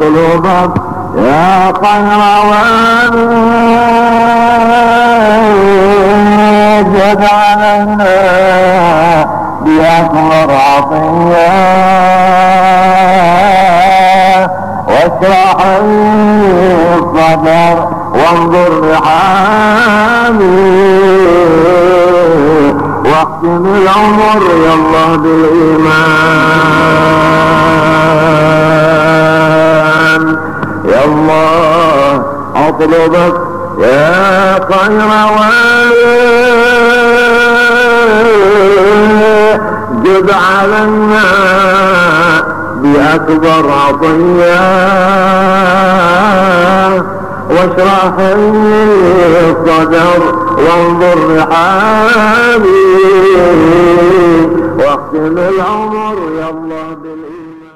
اطلبك يا والد علينا بأكبر عطية. واشرح الصدر وانظر بحامي واختم العمر يا الله بالإيمان. أطلبك يا خير جد علينا بأكبر عطية. واشرح الصدر وانظر رحابي واختم العمر يا الله بالإيمان.